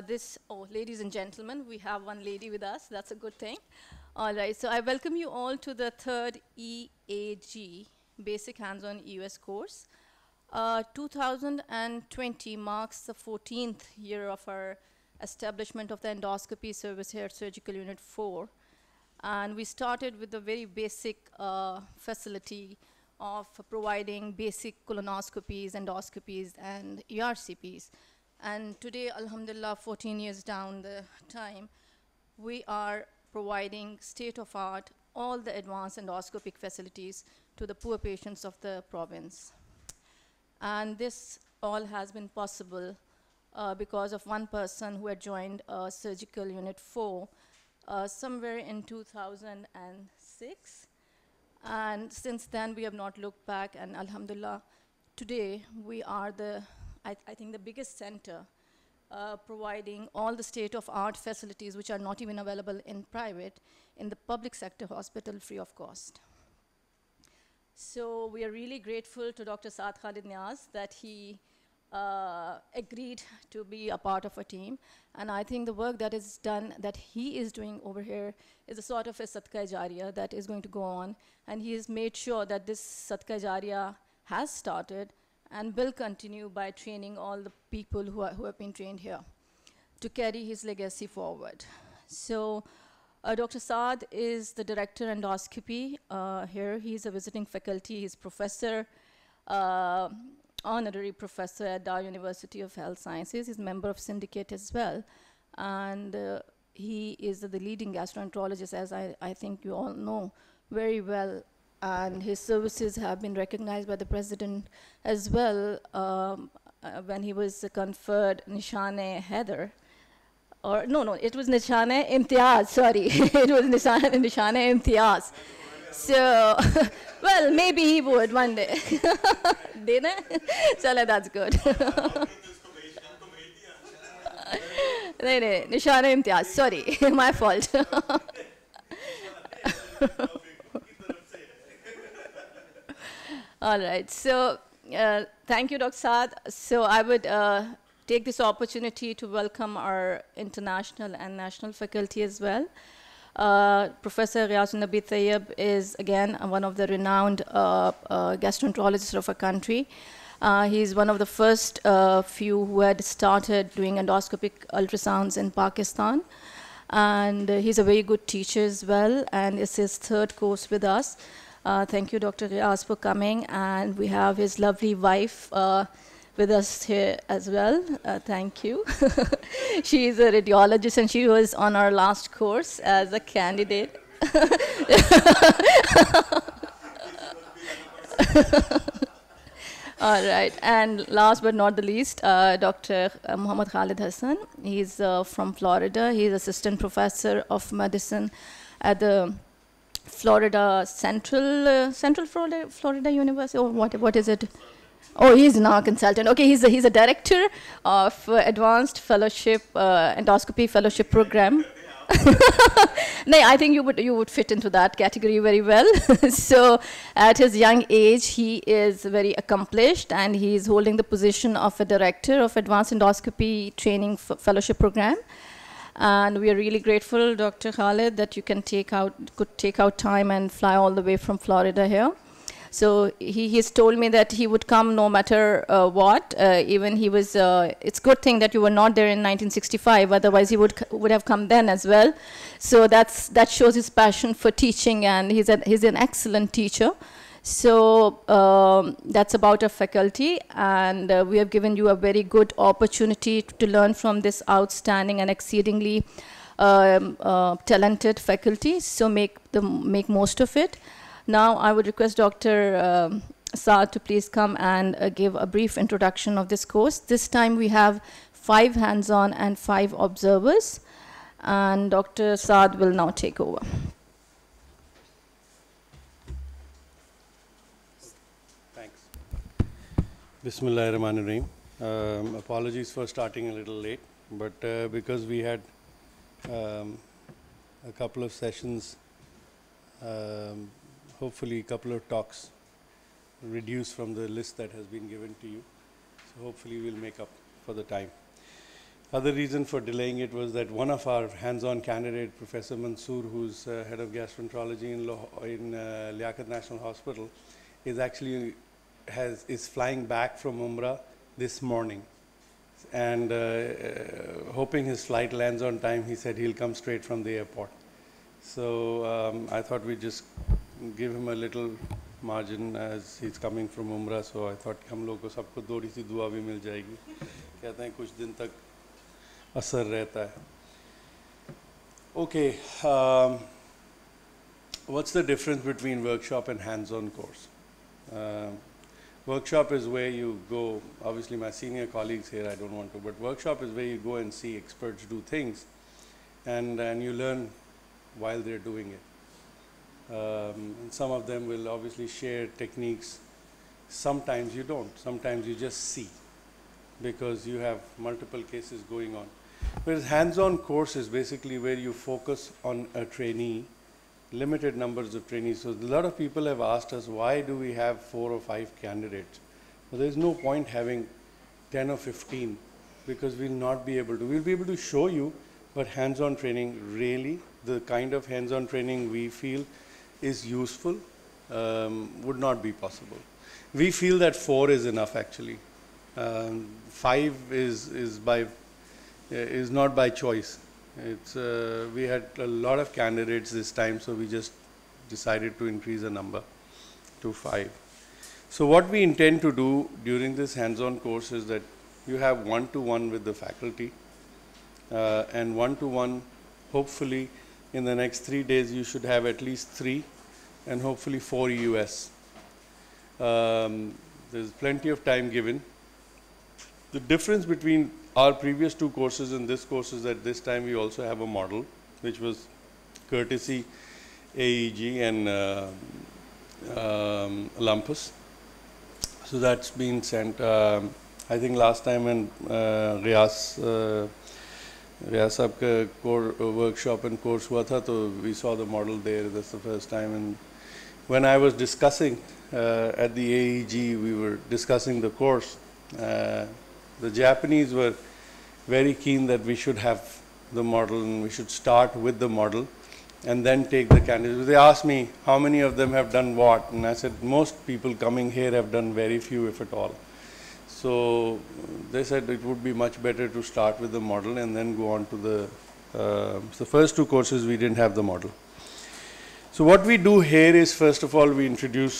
uh, this, oh, ladies and gentlemen, we have one lady with us. That's a good thing. All right, so I welcome you all to the third AEG Basic Hands-on EUS course. Uh, 2020 marks the 14th year of our establishment of the endoscopy service here at Surgical Unit 4. And we started with a very basic uh, facility of providing basic colonoscopies, endoscopies, and ERCPs. And today, alhamdulillah, 14 years down the time, we are providing state-of-art, all the advanced endoscopic facilities to the poor patients of the province. And this all has been possible uh, because of one person who had joined uh, Surgical Unit 4 uh, somewhere in 2006. And since then, we have not looked back, and alhamdulillah, today we are the, I, I think, the biggest center uh, providing all the state-of-art facilities which are not even available in private in the public sector hospital free of cost. So we are really grateful to Dr. Saad Khalid Niaz that he uh, agreed to be a part of a team. And I think the work that is done, that he is doing over here, is a sort of a Sadqa Jariya that is going to go on. And he has made sure that this Sadqa Jariya has started and will continue by training all the people who, are, who have been trained here to carry his legacy forward. So uh, Dr. Saad is the director endoscopy uh, here. He's a visiting faculty, he's professor, uh, honorary professor at Dow University of Health Sciences. He's a member of syndicate as well. And uh, he is the leading gastroenterologist, as I, I think you all know very well and his services have been recognized by the president as well um, uh, when he was conferred Nishane Haider. Or no, no, it was Nishane Imtiaz. Sorry, it was Nishane, Nishane Imtiaz. So, well, maybe he would one day. Dinner? So that's good. no, no, Nishane Imtiaz. Sorry, my fault. All right. So uh, thank you, Dr. Saad. So I would uh, take this opportunity to welcome our international and national faculty as well. Uh, Professor Riazul Nabi Tayyib is, again, one of the renowned uh, uh, gastroenterologists of our country. Uh, he's one of the first few who had started doing endoscopic ultrasounds in Pakistan. And he's a very good teacher as well, and it's his third course with us. Uh, thank you, Dr. Riaz, for coming. And we have his lovely wife uh, with us here as well. Uh, thank you. she is a radiologist, and she was on our last course as a candidate. All right, and last but not the least, uh, Dr. Uh, Muhammad Khalid Hassan. He's uh, from Florida. He's assistant professor of medicine at the Florida Central uh, Central Florida Florida University or what what is it? Oh, he's now a consultant. Okay, he's a, he's a director of uh, Advanced Fellowship uh, Endoscopy Fellowship Program. no, I think you would you would fit into that category very well. so, at his young age, he is very accomplished, and he is holding the position of a director of Advanced Endoscopy Training Fellowship Program. And we are really grateful, Dr. Khalid, that you can take out, could take out time and fly all the way from Florida here. So he, he's told me that he would come no matter uh, what. Uh, even he was, uh, it's good thing that you were not there in 1965, otherwise he would, would have come then as well. So that's, that shows his passion for teaching and he's, a, he's an excellent teacher. So um, that's about our faculty, and uh, we have given you a very good opportunity to learn from this outstanding and exceedingly um, uh, talented faculty. So make the make most of it. Now I would request Dr. Um, Saad to please come and uh, give a brief introduction of this course. This time we have five hands-on and five observers, and Dr. Saad will now take over. Bismillah Rahman Rahim. Um, apologies for starting a little late, but uh, because we had um, a couple of sessions, um, hopefully a couple of talks reduced from the list that has been given to you. So hopefully we'll make up for the time. Other reason for delaying it was that one of our hands-on candidate, Professor Mansoor, who's uh, head of gastroenterology in, Lo- in uh, Liaquat National Hospital, is actually has is flying back from Umrah this morning, and uh, uh, hoping his flight lands on time. He said he'll come straight from the airport. So um, I thought we'd just give him a little margin as he's coming from Umrah. So I thought हम लोग को सबको थोड़ी सी दुआ भी मिल जाएगी कहते हैं कुछ दिन तक असर रहता है Okay, um, what's the difference between workshop and hands-on course? Um, workshop is where you go, obviously my senior colleagues here, I don't want to, but workshop is where you go and see experts do things and, and you learn while they're doing it. Um, some of them will obviously share techniques. Sometimes you don't. Sometimes you just see because you have multiple cases going on. Whereas hands-on course is basically where you focus on a trainee, limited numbers of trainees. So a lot of people have asked us, why do we have four or five candidates? Well, there's no point having 10 or 15 because we'll not be able to. We'll be able to show you, but hands-on training really, the kind of hands-on training we feel is useful, um, would not be possible. We feel that four is enough actually. Um, five is, is by uh, is not by choice. It's, uh, we had a lot of candidates this time, so we just decided to increase the number to five. So what we intend to do during this hands-on course is that you have one-to-one with the faculty, uh, and one-to-one, hopefully, in the next three days, you should have at least three, and hopefully four US. Um, there's plenty of time given. The difference between our previous two courses and this course is at this time we also have a model which was courtesy AEG and uh, um, Olympus. So that's been sent, uh, I think last time in uh, Riyas, uh, Riyas core, uh, workshop and course hua tha, so we saw the model there, that's the first time. And when I was discussing uh, at the AEG, we were discussing the course. Uh, the Japanese were very keen that we should have the model and we should start with the model and then take the candidates. They asked me how many of them have done what, and I said most people coming here have done very few, if at all. So they said it would be much better to start with the model and then go on to the. Uh, the first two courses we didn't have the model. So what we do here is first of all we introduce